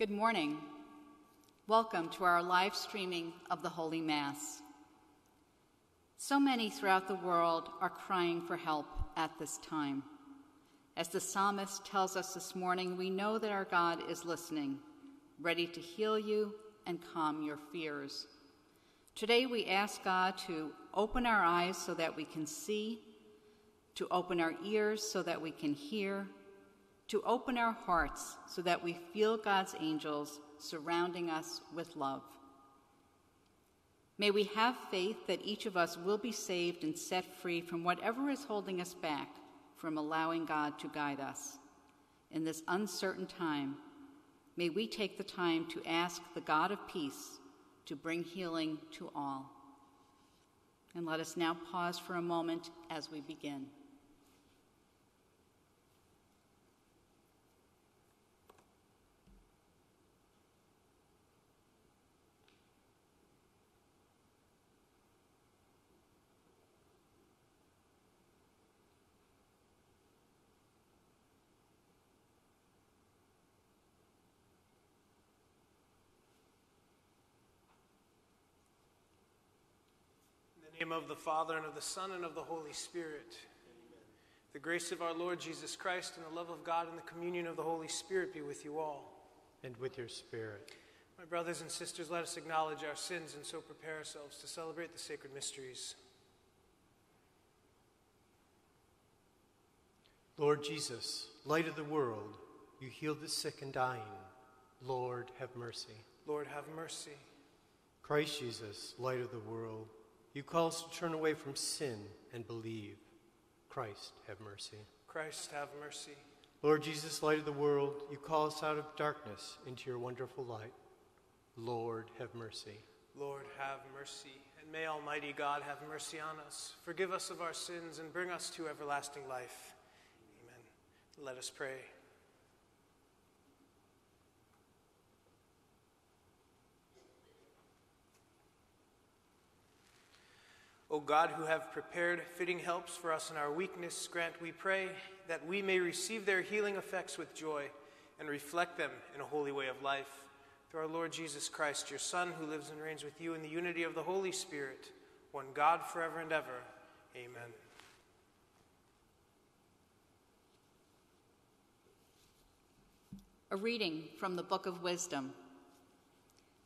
Good morning. Welcome to our live streaming of the Holy Mass. So many throughout the world are crying for help at this time. As the psalmist tells us this morning, we know that our God is listening, ready to heal you and calm your fears. Today we ask God to open our eyes so that we can see, to open our ears so that we can hear, to open our hearts so that we feel God's angels surrounding us with love. May we have faith that each of us will be saved and set free from whatever is holding us back from allowing God to guide us. In this uncertain time, may we take the time to ask the God of peace to bring healing to all. And let us now pause for a moment as we begin. Name of the Father, and of the Son, and of the Holy Spirit. Amen. The grace of our Lord Jesus Christ, and the love of God, and the communion of the Holy Spirit be with you all. And with your spirit. My brothers and sisters, let us acknowledge our sins and so prepare ourselves to celebrate the sacred mysteries. Lord Jesus, light of the world, you heal the sick and dying. Lord, have mercy. Lord, have mercy. Christ Jesus, light of the world, you call us to turn away from sin and believe. Christ, have mercy. Christ, have mercy. Lord Jesus, light of the world, you call us out of darkness into your wonderful light. Lord, have mercy. Lord, have mercy. And may Almighty God have mercy on us, forgive us of our sins, and bring us to everlasting life. Amen. Let us pray. O God, who have prepared fitting helps for us in our weakness, grant, we pray, that we may receive their healing effects with joy and reflect them in a holy way of life. Through our Lord Jesus Christ, your Son, who lives and reigns with you in the unity of the Holy Spirit, one God forever and ever. Amen. A reading from the Book of Wisdom.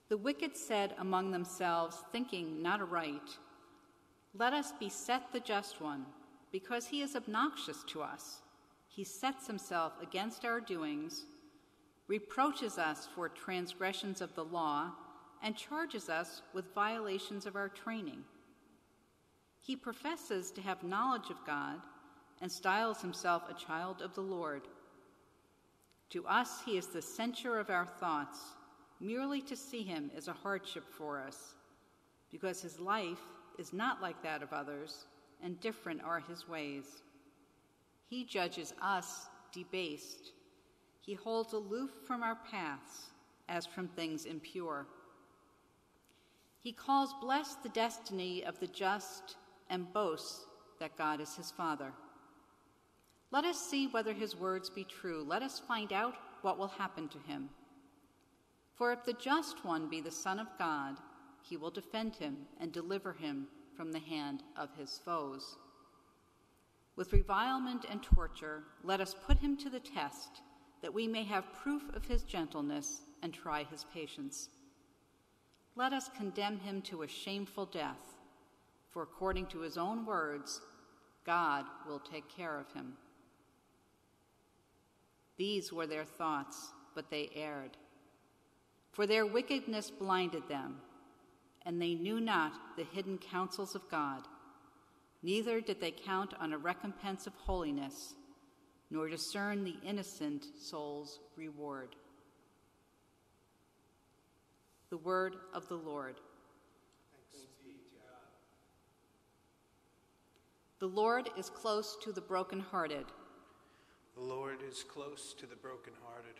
The wicked said among themselves, thinking not aright, let us beset the just one, because he is obnoxious to us. He sets himself against our doings, reproaches us for transgressions of the law, and charges us with violations of our training. He professes to have knowledge of God and styles himself a child of the Lord. To us, he is the censure of our thoughts. Merely to see him is a hardship for us, because his life is not like that of others, and different are his ways. He judges us debased. He holds aloof from our paths as from things impure. He calls blessed the destiny of the just and boasts that God is his Father. Let us see whether his words be true. Let us find out what will happen to him. For if the just one be the Son of God, he will defend him and deliver him from the hand of his foes. With revilement and torture, let us put him to the test, that we may have proof of his gentleness and try his patience. Let us condemn him to a shameful death, for according to his own words, God will take care of him. These were their thoughts, but they erred. For their wickedness blinded them and they knew not the hidden counsels of God. Neither did they count on a recompense of holiness, nor discern the innocent soul's reward. The word of the Lord. The Lord is close to the brokenhearted. The Lord is close to the brokenhearted.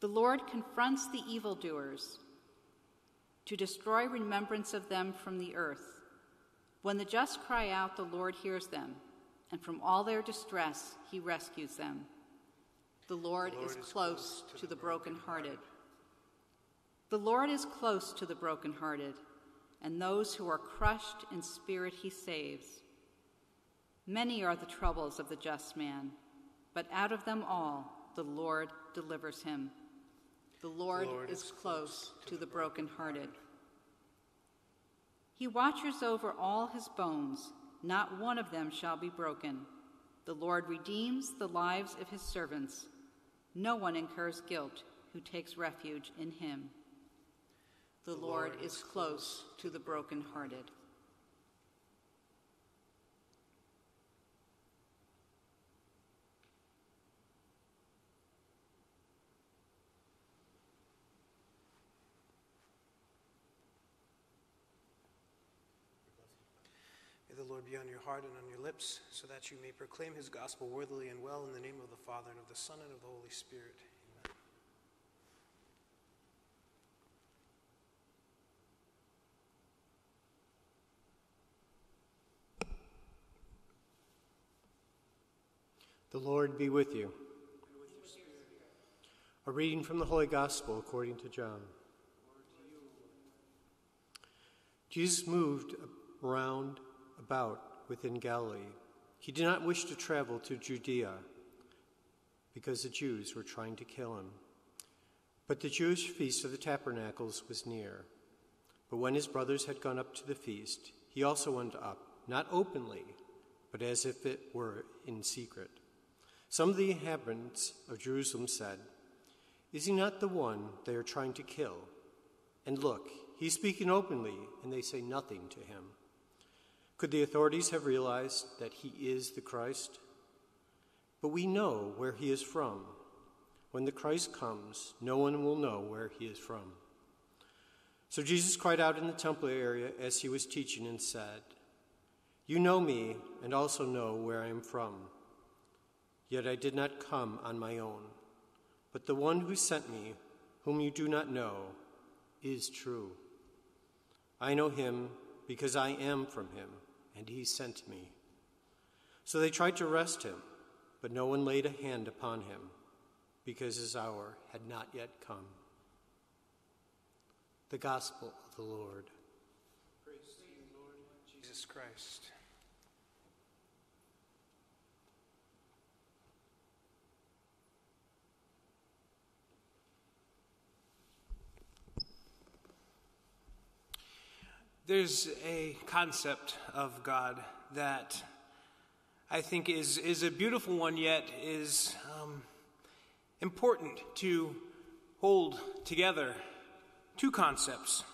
The Lord confronts the evildoers to destroy remembrance of them from the earth. When the just cry out, the Lord hears them, and from all their distress he rescues them. The Lord, the Lord is, is, close, to, to the brokenhearted. The Lord is close to the brokenhearted, and those who are crushed in spirit he saves. Many are the troubles of the just man, but out of them all the Lord delivers him. The Lord, the Lord is, is close to the brokenhearted. He watches over all his bones, not one of them shall be broken. The Lord redeems the lives of his servants. No one incurs guilt who takes refuge in him. The Lord is close to the brokenhearted. Lord be on your heart and on your lips, so that you may proclaim his gospel worthily and well in the name of the Father, and of the Son, and of the Holy Spirit. Amen. The Lord be with you. A reading from the Holy Gospel according to John. Jesus moved around about within Galilee. He did not wish to travel to Judea because the Jews were trying to kill him. But the Jewish feast of the tabernacles was near. But when his brothers had gone up to the feast, he also went up, not openly, but as if it were in secret. Some of the inhabitants of Jerusalem said, Is he not the one they are trying to kill? And look, he's speaking openly, and they say nothing to him. Could the authorities have realized that he is the Christ? But we know where he is from. When the Christ comes, no one will know where he is from. So Jesus cried out in the temple area as he was teaching and said, You know me, and also know where I am from. Yet I did not come on my own, but the one who sent me, whom you do not know, is true. I know him because I am from him, and he sent me. So they tried to arrest him, but no one laid a hand upon him, because his hour had not yet come. The Gospel of the Lord. Praise to you, Lord Jesus Christ. There's a concept of God that I think is, is a beautiful one, yet is um, important to hold together. Two concepts,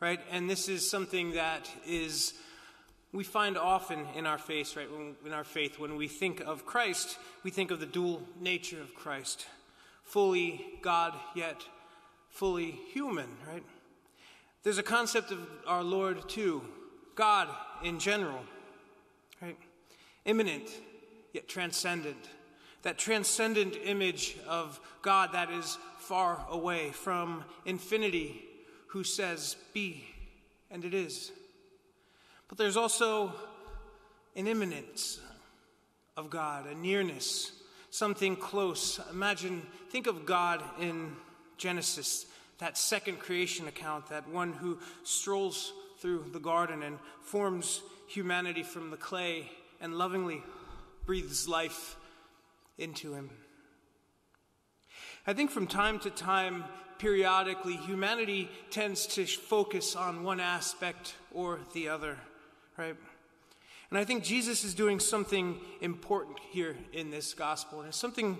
right? And this is something that is we find often in our faith, right? In our faith, when we think of Christ, we think of the dual nature of Christ, fully God yet fully human, right? There's a concept of our Lord, too, God in general, right? Immanent, yet transcendent. That transcendent image of God that is far away from infinity, who says, Be, and it is. But there's also an immanence of God, a nearness, something close. Imagine, think of God in Genesis that second creation account, that one who strolls through the garden and forms humanity from the clay and lovingly breathes life into him. I think from time to time, periodically, humanity tends to focus on one aspect or the other, right? And I think Jesus is doing something important here in this gospel, and it's something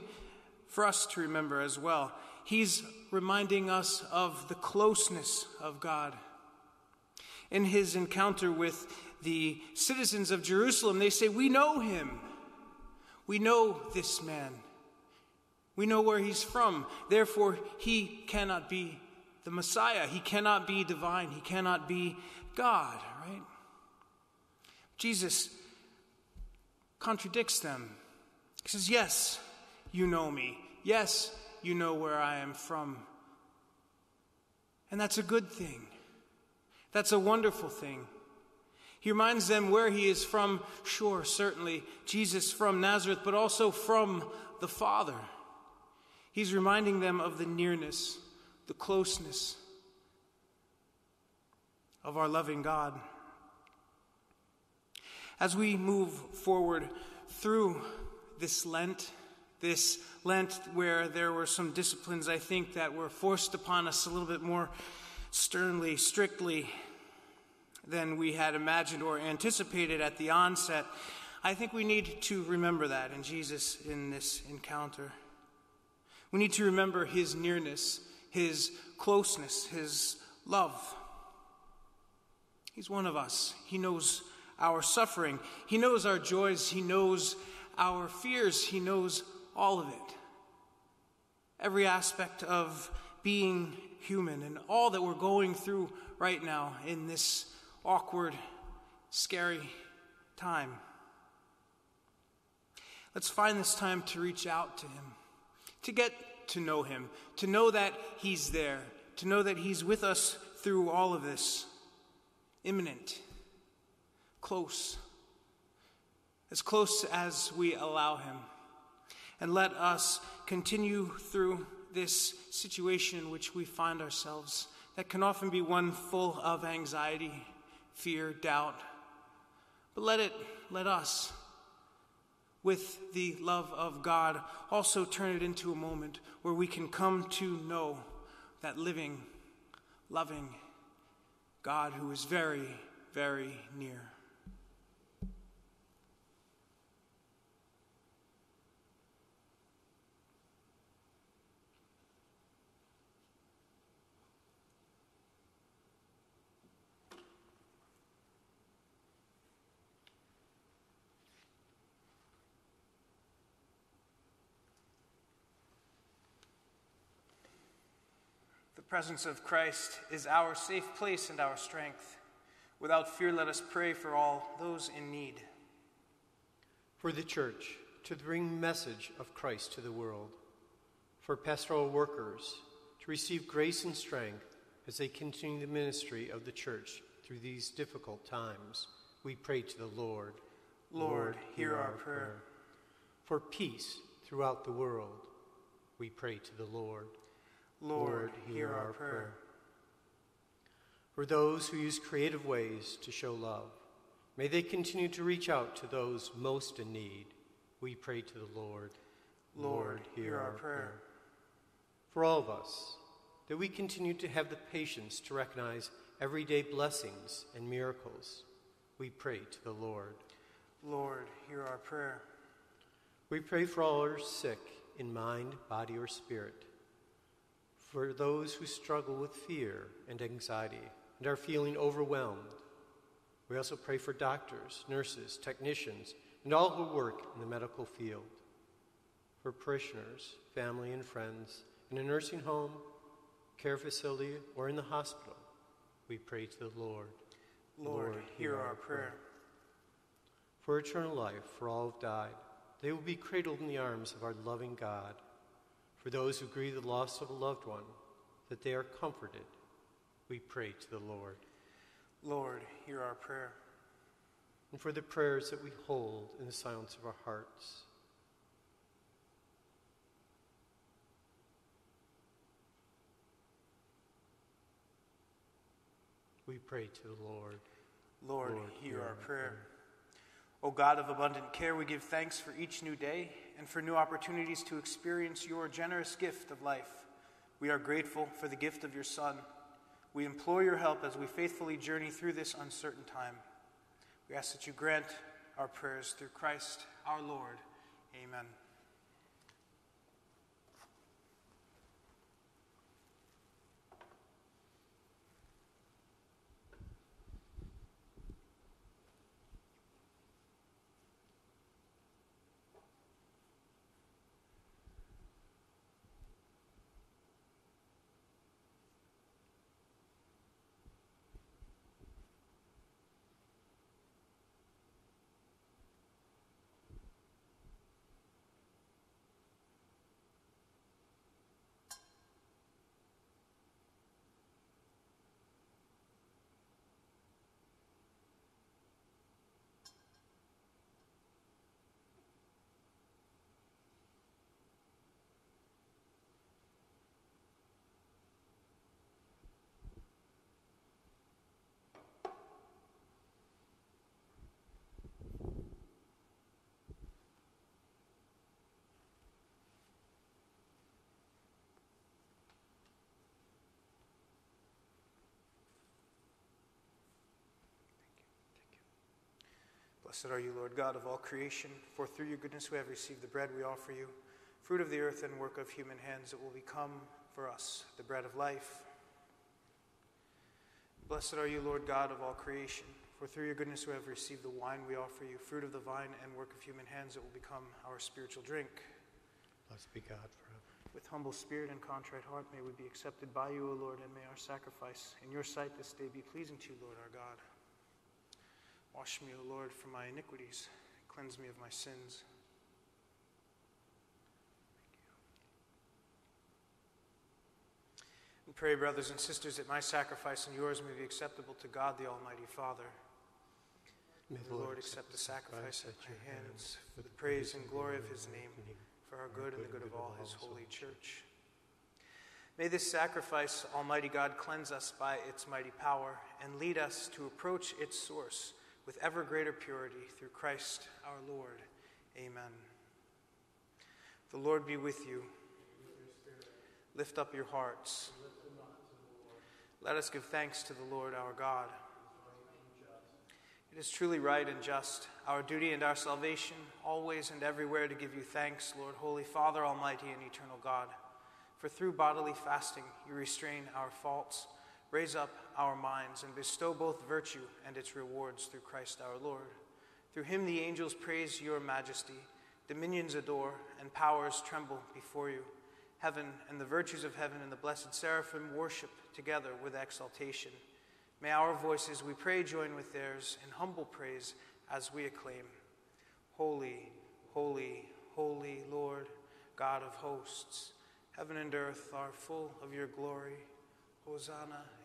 for us to remember as well he's reminding us of the closeness of God. In his encounter with the citizens of Jerusalem, they say, We know him. We know this man. We know where he's from. Therefore, he cannot be the Messiah. He cannot be divine. He cannot be God, right? Jesus contradicts them. He says, Yes, you know me. Yes, you know where I am from. And that's a good thing. That's a wonderful thing. He reminds them where he is from, sure, certainly, Jesus from Nazareth, but also from the Father. He's reminding them of the nearness the closeness of our loving God. As we move forward through this Lent, this Lent where there were some disciplines I think that were forced upon us a little bit more sternly, strictly than we had imagined or anticipated at the onset, I think we need to remember that in Jesus in this encounter. We need to remember his nearness, his closeness, his love. He's one of us. He knows our suffering, he knows our joys, he knows our fears, he knows all of it. Every aspect of being human and all that we're going through right now in this awkward, scary time. Let's find this time to reach out to Him, to get to know Him, to know that He's there, to know that He's with us through all of this. Immanent, close, as close as we allow Him. And let us continue through this situation in which we find ourselves that can often be one full of anxiety, fear, doubt. But let it, let us, with the love of God, also turn it into a moment where we can come to know that living, loving God who is very, very near. Presence of Christ is our safe place and our strength. Without fear, let us pray for all those in need. For the church, to bring message of Christ to the world. For pastoral workers, to receive grace and strength as they continue the ministry of the church through these difficult times. We pray to the Lord. Lord, hear our prayer. For peace throughout the world, we pray to the Lord. Lord, hear our prayer. For those who use creative ways to show love, may they continue to reach out to those most in need. We pray to the Lord. Lord, hear our prayer. For all of us, that we continue to have the patience to recognize everyday blessings and miracles, we pray to the Lord. Lord, hear our prayer. We pray for all who are sick in mind, body, or spirit for those who struggle with fear and anxiety and are feeling overwhelmed. We also pray for doctors, nurses, technicians, and all who work in the medical field, for parishioners, family, and friends in a nursing home, care facility, or in the hospital. We pray to the Lord. Lord, Lord hear our prayer. For eternal life, for all who have died, they will be cradled in the arms of our loving God for those who grieve the loss of a loved one, that they are comforted, we pray to the Lord. Lord, hear our prayer. And for the prayers that we hold in the silence of our hearts. We pray to the Lord. Lord, Lord hear, hear our prayer. prayer. O God of abundant care, we give thanks for each new day and for new opportunities to experience your generous gift of life. We are grateful for the gift of your Son. We implore your help as we faithfully journey through this uncertain time. We ask that you grant our prayers through Christ our Lord. Amen. Blessed are you, Lord God of all creation, for through your goodness we have received the bread we offer you, fruit of the earth and work of human hands that will become for us the bread of life. Blessed are you, Lord God of all creation, for through your goodness we have received the wine we offer you, fruit of the vine and work of human hands that will become our spiritual drink. Blessed be God forever. With humble spirit and contrite heart, may we be accepted by you, O Lord, and may our sacrifice in your sight this day be pleasing to you, Lord our God. Wash me, O Lord, from my iniquities, cleanse me of my sins. We pray, brothers and sisters, that my sacrifice and yours may be acceptable to God the Almighty Father. May the Lord accept the sacrifice at your hands for the praise and glory of his name, for our good and the good of all his holy church. May this sacrifice, Almighty God, cleanse us by its mighty power and lead us to approach its source with ever greater purity through Christ our Lord. Amen. The Lord be with you. Lift up your hearts. Let us give thanks to the Lord our God. It is truly right and just, our duty and our salvation, always and everywhere to give you thanks, Lord, Holy Father, Almighty and Eternal God. For through bodily fasting you restrain our faults, raise up our minds, and bestow both virtue and its rewards through Christ our Lord. Through him the angels praise your majesty, dominions adore, and powers tremble before you. Heaven and the virtues of heaven and the blessed seraphim worship together with exaltation. May our voices, we pray, join with theirs in humble praise as we acclaim Holy, holy, holy Lord, God of hosts. Heaven and earth are full of your glory. Hosanna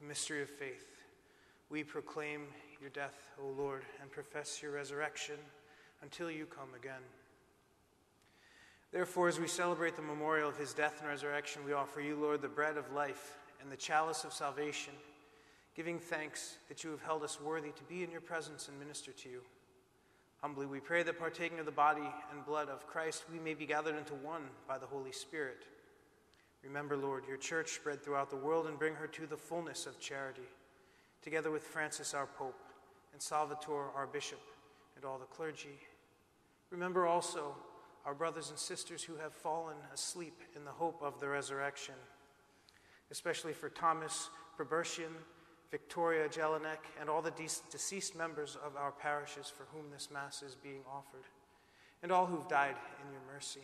The mystery of faith. We proclaim your death, O Lord, and profess your resurrection until you come again. Therefore, as we celebrate the memorial of his death and resurrection, we offer you, Lord, the bread of life and the chalice of salvation, giving thanks that you have held us worthy to be in your presence and minister to you. Humbly, we pray that partaking of the body and blood of Christ, we may be gathered into one by the Holy Spirit. Remember, Lord, your church spread throughout the world and bring her to the fullness of charity, together with Francis, our Pope, and Salvatore, our Bishop, and all the clergy. Remember also our brothers and sisters who have fallen asleep in the hope of the resurrection, especially for Thomas Probertian, Victoria Jelinek, and all the de- deceased members of our parishes for whom this Mass is being offered, and all who've died in your mercy.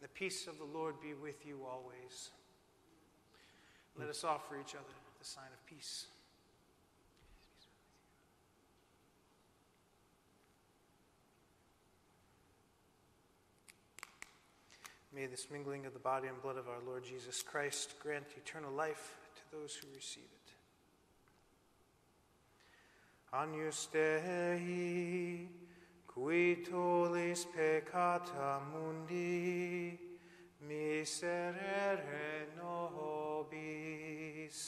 The peace of the Lord be with you always. Let us offer each other the sign of peace. May this mingling of the body and blood of our Lord Jesus Christ grant eternal life to those who receive it. Agnus Dei, qui tollis peccata mundi, miserere nobis.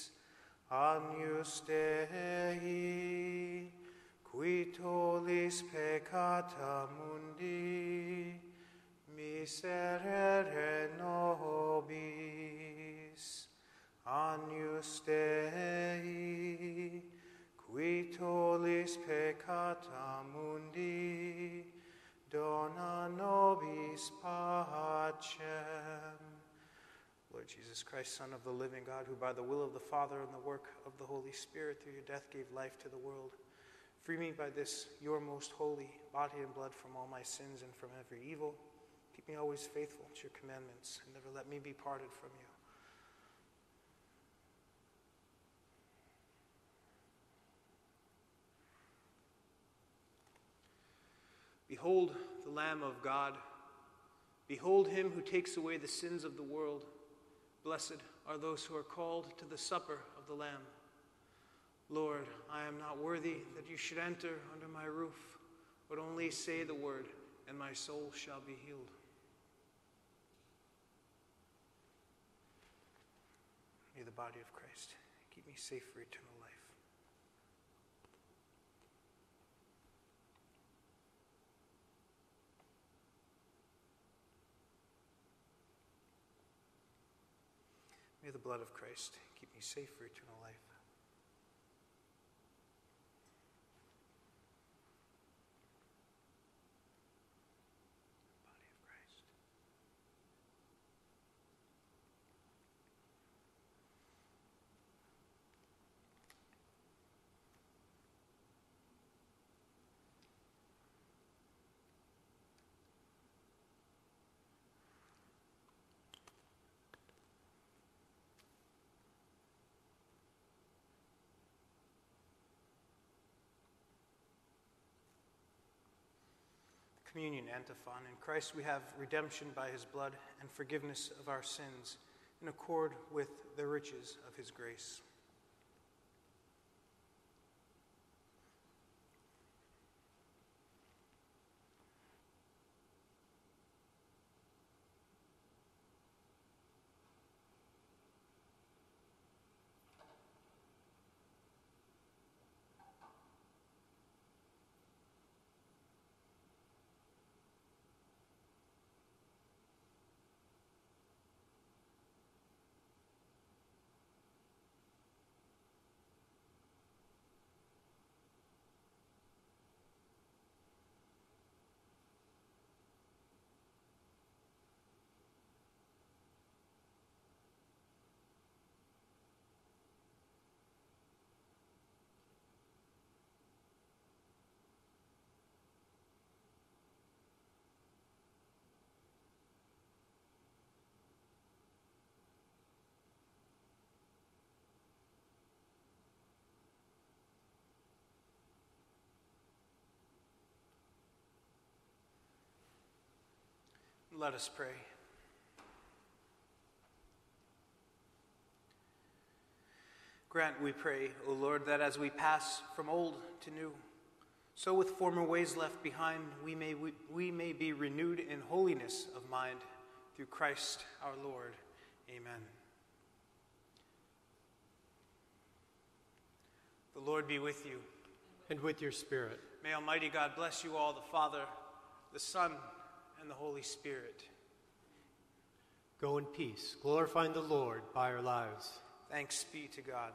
Agnus Dei, qui tollis peccata mundi, miserere nobis. Agnus Dei, qui tollis peccata mundi, dona nobis pacem. Lord Jesus Christ, Son of the living God, who by the will of the Father and the work of the Holy Spirit through your death gave life to the world, free me by this your most holy body and blood from all my sins and from every evil. Keep me always faithful to your commandments, and never let me be parted from you. Behold the Lamb of God. Behold him who takes away the sins of the world. Blessed are those who are called to the supper of the Lamb. Lord, I am not worthy that you should enter under my roof, but only say the word, and my soul shall be healed. May the body of Christ keep me safe for eternal life. May the blood of Christ keep me safe for eternal life. Body of Christ. Communion antiphon. In Christ we have redemption by his blood and forgiveness of our sins in accord with the riches of his grace. Let us pray. Grant, we pray, O Lord, that as we pass from old to new, so with former ways left behind, we may, we, we may be renewed in holiness of mind through Christ our Lord. Amen. The Lord be with you. And with your spirit. May Almighty God bless you all, the Father, the Son, and the Holy Spirit. Go in peace, glorifying the Lord by our lives. Thanks be to God.